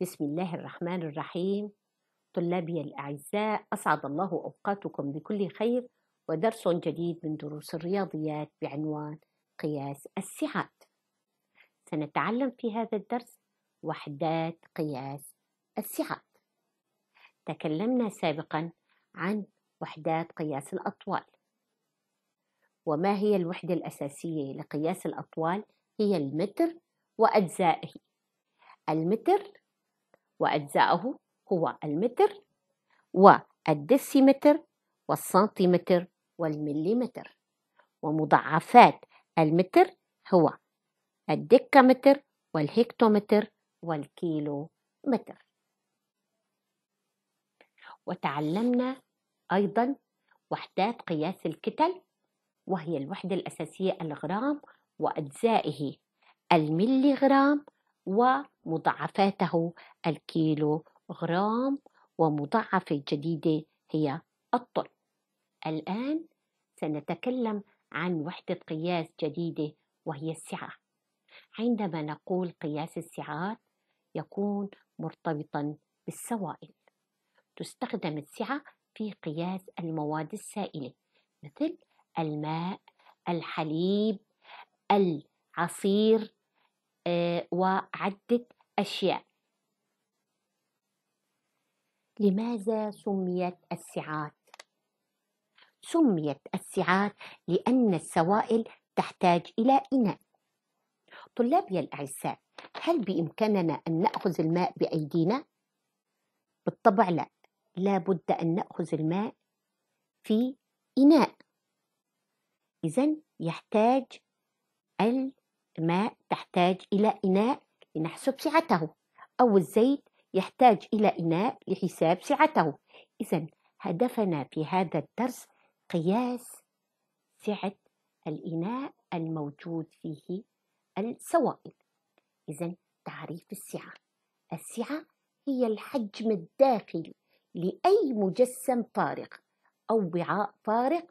بسم الله الرحمن الرحيم. طلابي الأعزاء أسعد الله أوقاتكم بكل خير ودرس جديد من دروس الرياضيات بعنوان قياس السعات. سنتعلم في هذا الدرس وحدات قياس السعات. تكلمنا سابقا عن وحدات قياس الأطوال. وما هي الوحدة الأساسية لقياس الأطوال؟ هي المتر وأجزائه. المتر وأجزاؤه هو المتر والدسيمتر والسنتيمتر والمليمتر. ومضاعفات المتر هو الديكامتر والهكتومتر والكيلو متر وتعلمنا أيضا وحدات قياس الكتل وهي الوحدة الأساسية الغرام وأجزائه المليغرام ومضاعفاته الكيلو غرام ومضاعفة جديدة هي الطن. الآن سنتكلم عن وحدة قياس جديدة وهي السعة. عندما نقول قياس السعات يكون مرتبطا بالسوائل. تستخدم السعة في قياس المواد السائلة مثل الماء الحليب العصير وعدة أشياء لماذا سميت السعات؟ سميت السعات لأن السوائل تحتاج إلى إناء طلابي الأعزاء هل بإمكاننا أن نأخذ الماء بأيدينا؟ بالطبع لا لا بد أن نأخذ الماء في إناء إذا يحتاج الماء تحتاج إلى إناء لنحسب سعته أو الزيت يحتاج إلى إناء لحساب سعته. إذا هدفنا في هذا الدرس قياس سعة الإناء الموجود فيه السوائل. إذا تعريف السعة. السعة هي الحجم الداخلي لأي مجسم فارغ أو وعاء فارغ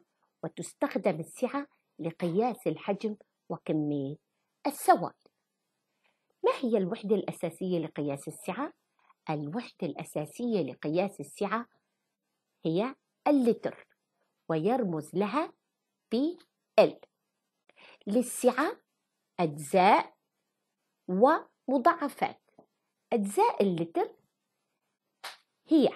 وتستخدم السعة لقياس الحجم وكمية السوائل ما هي الوحدة الأساسية لقياس السعة؟ الوحدة الأساسية لقياس السعة هي اللتر ويرمز لها ب L للسعة أجزاء ومضاعفات. أجزاء اللتر هي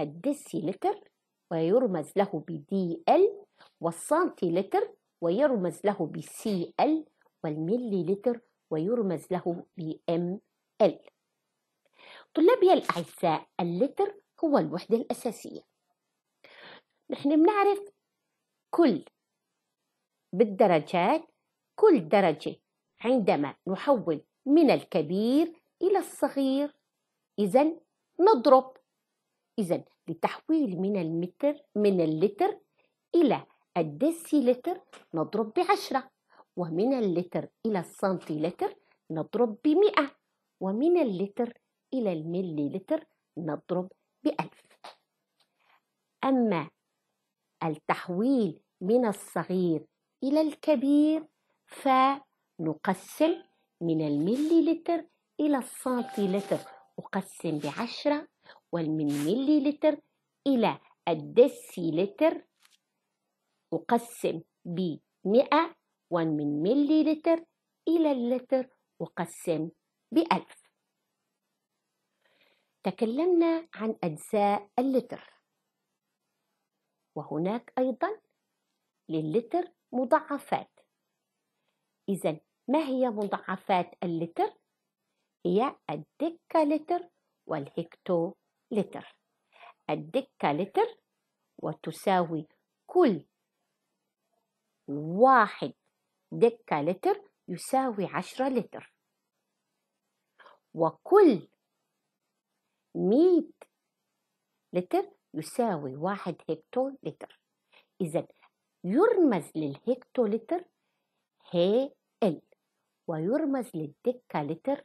الديسيلتر ويرمز له ب DL والسنتيلتر ويرمز له ب CL والملي لتر ويرمز له ب ML طلابي الأعزاء اللتر هو الوحدة الأساسية. نحن بنعرف كل بالدرجات كل درجة عندما نحول من الكبير إلى الصغير. إذا نضرب إذا لتحويل من المتر من اللتر إلى الديسيلتر نضرب بعشرة. ومن اللتر إلى السنتيلتر نضرب بمئة ومن اللتر إلى الملي لتر نضرب بألف. أما التحويل من الصغير إلى الكبير فنقسم من الملي لتر إلى السنتيلتر أقسم بعشرة ومن ملي لتر إلى الديسيلتر أقسم بمئة ومن ملي لتر إلى اللتر أقسم بألف. تكلمنا عن أجزاء اللتر. وهناك أيضا للتر مضاعفات. إذا ما هي مضاعفات اللتر؟ هي الديكالتر والهكتو لتر الديكالتر وتساوي كل واحد ديكالتر يساوي عشرة لتر. وكل مية لتر يساوي واحد هكتو لتر. إذا يرمز للهكتو لتر هي إل ويرمز للدكة لتر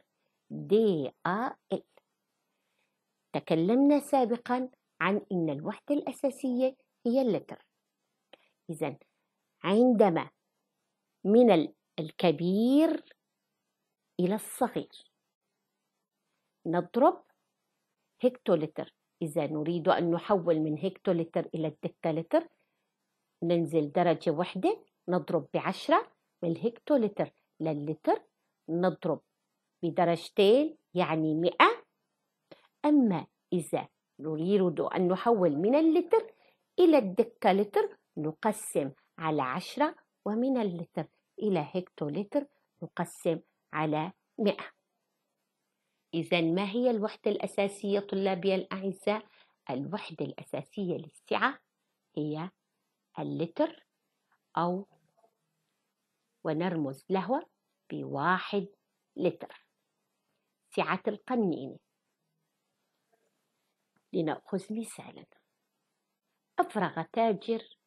دي إل. تكلمنا سابقا عن أن الوحدة الأساسية هي اللتر. إذا عندما من الكبير إلى الصغير. نضرب هكتولتر إذا نريد أن نحول من هكتولتر إلى الدكالتر ننزل درجة واحدة نضرب بعشرة من الهكتولتر للتر نضرب بدرجتين يعني مئة. أما إذا نريد أن نحول من اللتر إلى الدكالتر نقسم على عشرة ومن اللتر إلى هكتولتر نقسم على مئة. إذا ما هي الوحدة الأساسية طلابي الأعزاء؟ الوحدة الأساسية للسعة هي اللتر أو ونرمز له بواحد لتر. سعة القنينة لنأخذ مثالا. أفرغ تاجر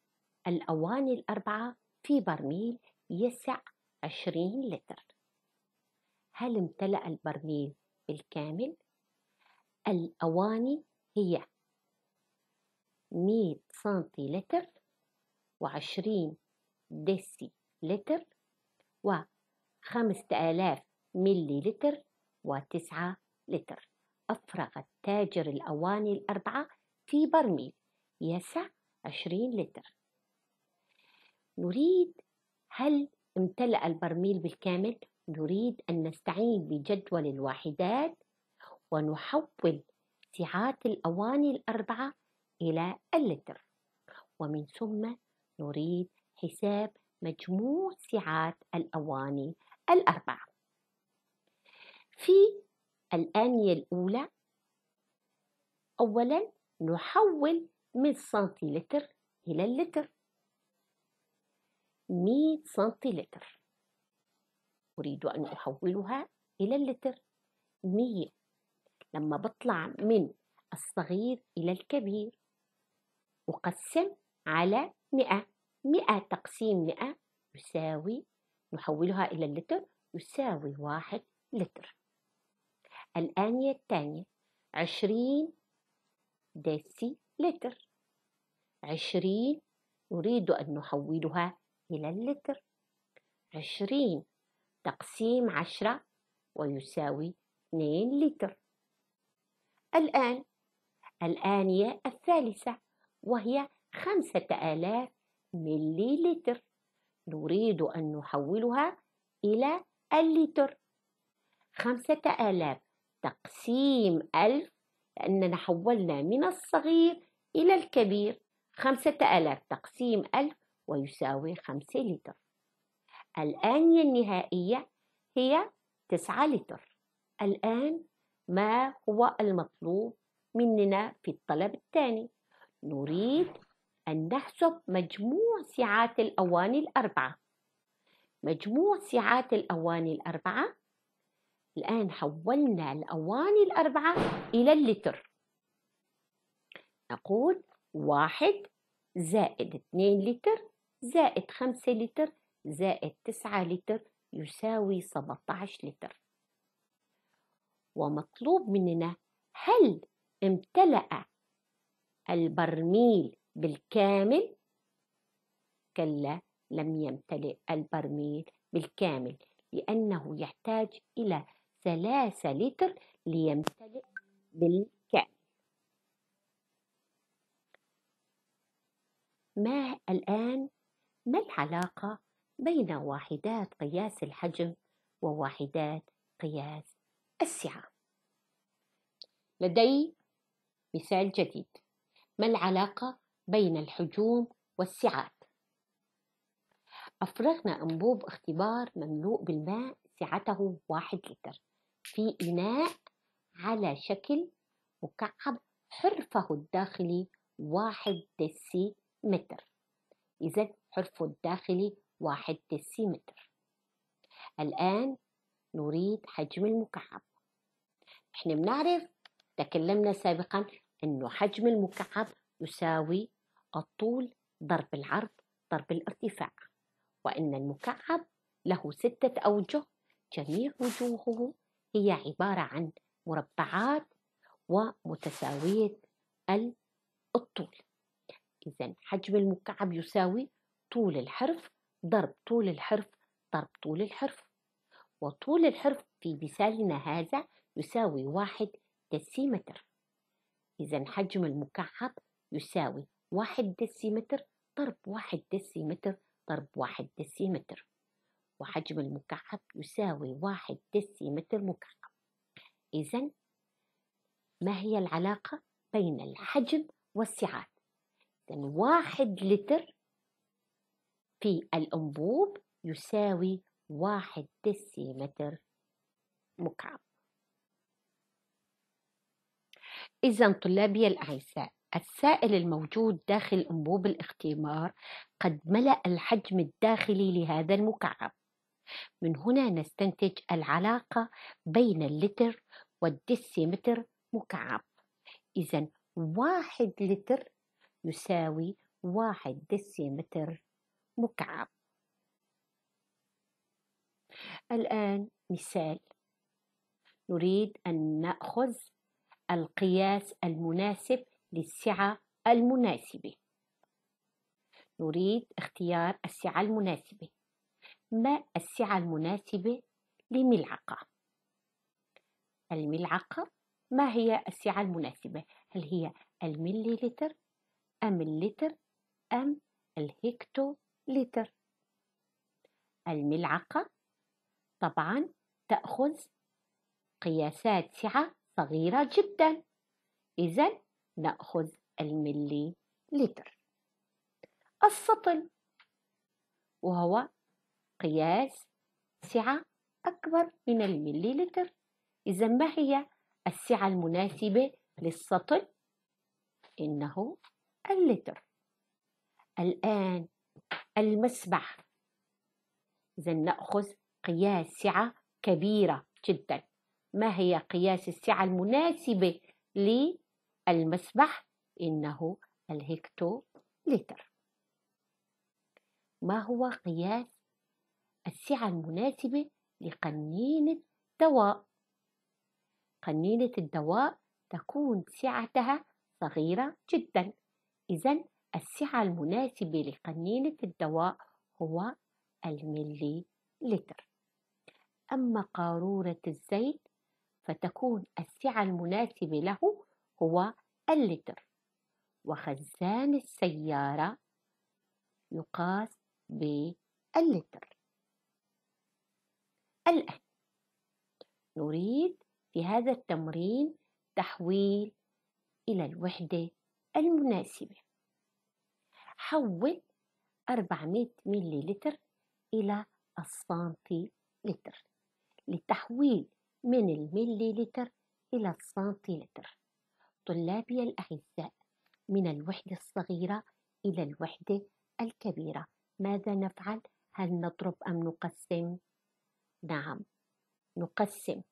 الأواني الأربعة في برميل يسع عشرين لتر. هل امتلأ البرميل بالكامل؟ الأواني هي مئة سنتي وعشرين ديسي لتر وخمسة آلاف ملي لتر وتسعة لتر. أفرغ التاجر الأواني الأربعة في برميل يسع عشرين لتر. نريد هل امتلأ البرميل بالكامل؟ نريد أن نستعين بجدول الواحدات ونحول سعات الأواني الأربعة إلى اللتر. ومن ثم نريد حساب مجموع سعات الأواني الأربعة. في الآنية الأولى أولا نحول من سنتيلتر إلى اللتر. 100 سنتيلتر. أريد أن أحولها إلى اللتر 100 لما بطلع من الصغير إلى الكبير أقسم على 100 100 تقسيم 100 يساوي نحولها إلى اللتر يساوي واحد لتر. الآنية الثانية. عشرين ديسي لتر عشرين. نريد أن نحولها إلى اللتر عشرين تقسيم عشرة ويساوي اثنين لتر. الآن الآنية الثالثة وهي خمسة آلاف ملي لتر نريد أن نحولها إلى اللتر. خمسة آلاف تقسيم ألف لأننا حولنا من الصغير إلى الكبير. خمسة آلاف تقسيم ألف ويساوي خمسة لتر. الآنية النهائية هي تسعة لتر. الآن ما هو المطلوب مننا في الطلب الثاني؟ نريد أن نحسب مجموع سعات الأواني الأربعة. مجموع سعات الأواني الأربعة. الآن حولنا الأواني الأربعة إلى اللتر. نقول واحد زائد اثنين لتر زائد خمسة لتر زائد تسعة لتر يساوي سبعة عشر لتر. ومطلوب مننا هل امتلأ البرميل بالكامل؟ كلا لم يمتلئ البرميل بالكامل لأنه يحتاج إلى ثلاثة لتر ليمتلئ بالكامل. ما الآن ما العلاقة بين واحدات قياس الحجم وواحدات قياس السعة؟ لدي مثال جديد. ما العلاقة بين الحجوم والسعات؟ أفرغنا أنبوب اختبار مملوء بالماء سعته واحد لتر في إناء على شكل مكعب حرفه الداخلي واحد دسي متر إذا حرفه الداخلي واحد دسي متر الآن نريد حجم المكعب. إحنا بنعرف تكلمنا سابقا انه حجم المكعب يساوي الطول ضرب العرض ضرب الارتفاع وأن المكعب له ستة أوجه جميع وجوهه هي عبارة عن مربعات ومتساوية الطول. إذا حجم المكعب يساوي طول الحرف ضرب طول الحرف ضرب طول الحرف. وطول الحرف في مثالنا هذا يساوي واحد دسيمتر إذا حجم المكعب يساوي واحد دسيمتر ضرب واحد دسيمتر ضرب واحد دسيمتر وحجم المكعب يساوي واحد دسيمتر مكعب. إذا ما هي العلاقة بين الحجم والسعات؟ إذا واحد لتر في الأنبوب يساوي واحد دسيمتر مكعب. إذا طلابي الأعزاء السائل الموجود داخل أنبوب الاختمار قد ملأ الحجم الداخلي لهذا المكعب. من هنا نستنتج العلاقة بين اللتر والدسيمتر مكعب. إذا واحد لتر يساوي واحد دسيمتر مكعب. الآن مثال. نريد أن نأخذ القياس المناسب للسعة المناسبة. نريد اختيار السعة المناسبة. ما السعة المناسبة لملعقة؟ الملعقة ما هي السعة المناسبة؟ هل هي المليلتر أم اللتر أم الهكتو لتر. الملعقة طبعا تأخذ قياسات سعة صغيرة جدا. إذا نأخذ الملي لتر. السطل وهو قياس سعة أكبر من الملي لتر. إذا ما هي السعة المناسبة للسطل؟ إنه اللتر. الآن المسبح. إذا نأخذ قياس سعة كبيرة جدا. ما هي قياس السعة المناسبة للمسبح؟ إنه الهكتو لتر ما هو قياس السعة المناسبة لقنينة دواء قنينة الدواء تكون سعتها صغيرة جدا. إذا السعة المناسبة لقنينة الدواء هو الملي لتر أما قارورة الزيت فتكون السعة المناسبة له هو اللتر. وخزان السيارة يقاس باللتر. الآن نريد في هذا التمرين تحويل إلى الوحدة المناسبة. حول 400 ملي لتر إلى السنتي لتر لتحويل من الملي لتر إلى السنتي لتر طلابي الأعزاء من الوحدة الصغيرة إلى الوحدة الكبيرة ماذا نفعل؟ هل نضرب أم نقسم؟ نعم نقسم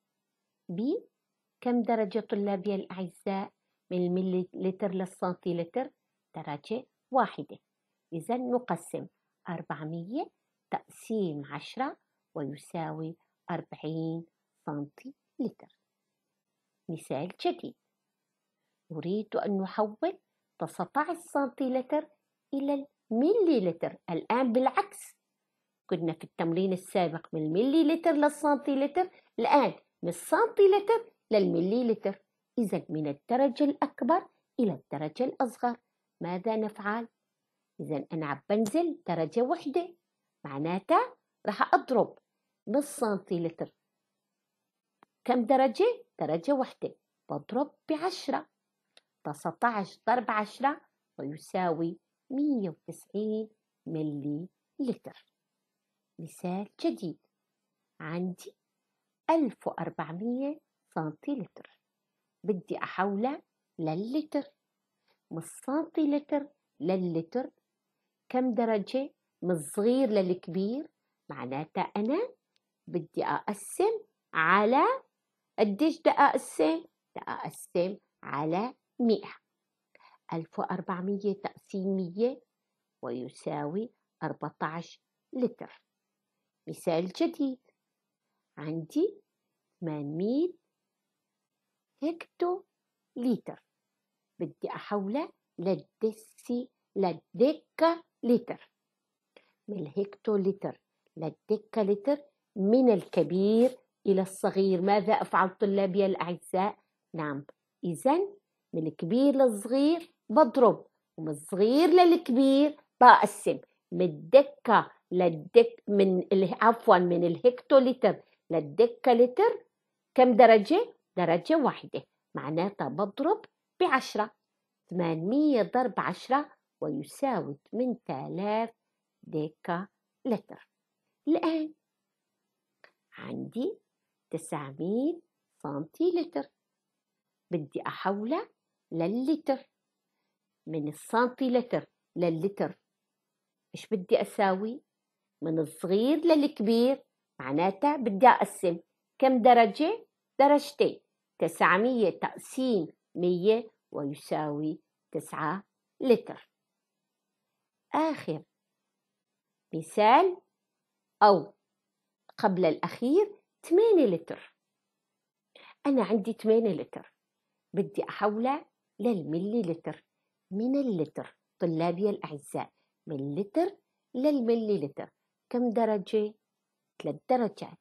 بكم درجة طلابي الأعزاء من الملي لتر للسنتي لتر درجة واحدة. إذا نقسم 400 تقسيم 10 ويساوي 40 سنتي لتر مثال جديد. نريد أن نحول 19 سنتي لتر إلى الملي لتر الآن بالعكس. كنا في التمرين السابق من الملي لتر للسنتي لتر الآن من السنتي لتر للملي لتر إذا من الدرجة الأكبر إلى الدرجة الأصغر. ماذا نفعل؟ إذا أنا بنزل درجة واحدة معناتها راح أضرب نص سنتي لتر كم درجة؟ درجة واحدة بضرب بعشرة. تسعة ضرب عشرة ويساوي مية وتسعين ملي لتر مثال جديد. عندي ألف وأربعمية سنتيلتر بدي أحوله للتر من السنتيلتر للتر. كم درجة؟ من الصغير للكبير. معناتها أنا بدي أقسم على قديش بدي أقسم؟ بدي أقسم على مئة. ألف وأربعمية تقسيم مية ويساوي أربعة عشر لتر. مثال جديد. عندي 800 هكتو لتر بدي أحوله للدسي للدكة لتر. من الهكتو لتر. للدكة لتر من الكبير إلى الصغير. ماذا أفعل طلابي الأعزاء؟ نعم إذا من الكبير للصغير بضرب ومن الصغير للكبير بقسم. من الدكة للدك من عفوا من الهكتولتر للدكة لتر كم درجة؟ درجة واحدة. معناتها بضرب بعشرة ثمانمية ضرب عشرة ويساوي 8000 ديكا لتر الآن عندي 900 سنتيلتر. بدي أحوله لللتر. من السنتيلتر لللتر. إيش بدي أساوي؟ من الصغير للكبير. معناتها بدي أقسم. كم درجة؟ درجتين. تسعمية تقسيم مية ويساوي تسعة لتر. آخر مثال أو قبل الأخير 8 لتر. أنا عندي 8 لتر. بدي أحوله للملي لتر. من اللتر؟ طلابي الأعزاء من لتر للملي لتر. كم درجة؟ ثلاث درجات.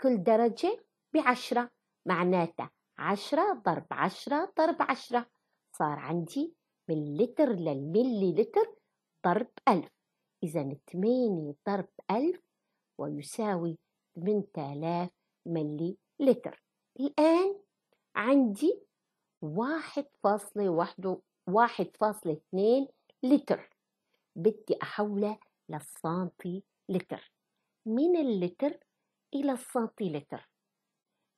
كل درجة بعشرة معناتها عشرة ضرب عشرة ضرب عشرة. صار عندي من لتر للملي لتر ضرب ألف. إذا ثمانية ضرب ألف ويساوي 8000 ملي لتر. الآن عندي واحد فاصلة واحد واحد فاصلة اثنين لتر. بدي أحوله للسنتي لتر. من اللتر إلى السنتي لتر؟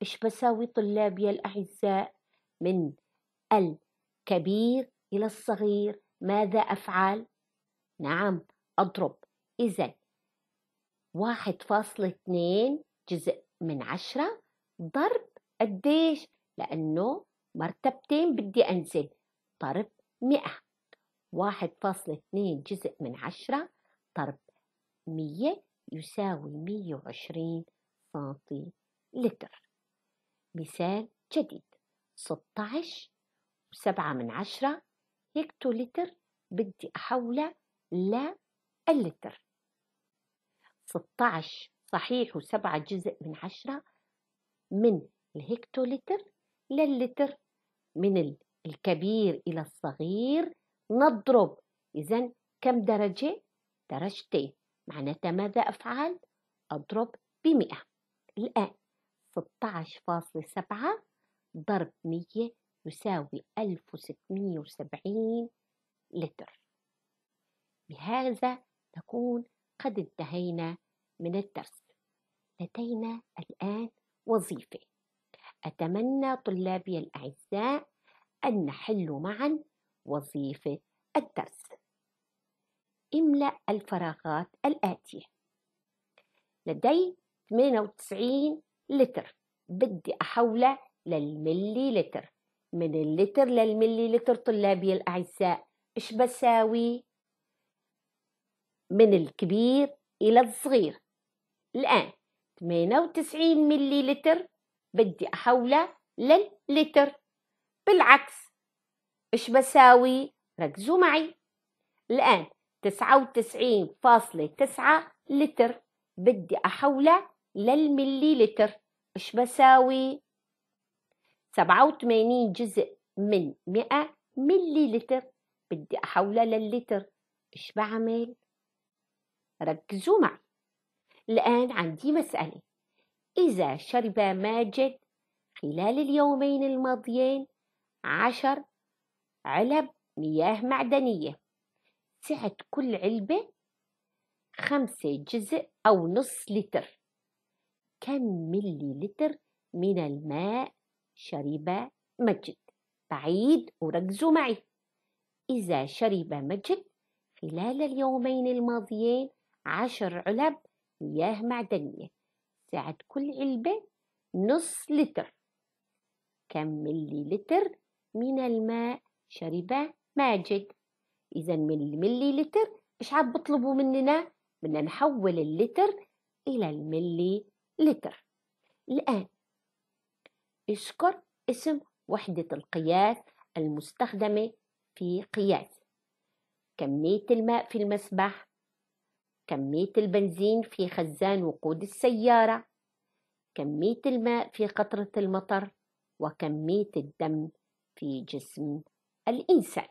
إيش بساوي طلابي الأعزاء؟ من الكبير إلى الصغير. ماذا أفعل؟ نعم أضرب. إذا واحد فاصلة اثنين جزء من عشرة ضرب قديش؟ لأنه مرتبتين بدي أنزل. ضرب مئة. واحد فاصلة اثنين جزء من عشرة ضرب مية يساوي مية وعشرين سنتي لتر. مثال جديد. ستة عشر وسبعة من عشرة هكتولتر بدي أحوله للتر ستة عشر صحيح وسبعة جزء من عشرة من الهكتولتر للتر من الكبير إلى الصغير نضرب إذا كم درجة؟ درجتين معناتها ماذا أفعل؟ أضرب بمئة الآن 16.7 ضرب 100 يساوي 1670 لتر. بهذا نكون قد انتهينا من الدرس. لدينا الآن وظيفة. أتمنى طلابي الأعزاء أن نحل معا وظيفة الدرس. املأ الفراغات الآتية. لدي 98 لتر. بدي أحوله للملي لتر. من اللتر للملي لتر طلابي الأعزاء إيش بساوي؟ من الكبير إلى الصغير الآن 98 ملي لتر بدي أحوله لللتر بالعكس إيش بساوي؟ ركزوا معي الآن 99.9 لتر بدي أحوله للملي لتر إيش بساوي؟ 87 جزء من 100 ملي لتر بدي أحوله لللتر. إيش بعمل؟ ركزوا معي. الآن عندي مسألة. إذا شرب ماجد خلال اليومين الماضيين عشر علب مياه معدنية سعة كل علبة خمسة جزء أو نص لتر. كم ملي لتر من الماء شرب مجد بعيد وركزوا معي إذا شرب مجد خلال اليومين الماضيين عشر علب مياه معدنية سعة كل علبة نص لتر. كم ملي لتر من الماء شرب ماجد؟ إذا من الملي لتر إيش عم بطلبوا مننا؟ بدنا نحول اللتر إلى الملي لتر. الآن اذكر اسم وحدة القياس المستخدمة في قياس. كمية الماء في المسبح كمية البنزين في خزان وقود السيارة كمية الماء في قطرة المطر وكمية الدم في جسم الإنسان.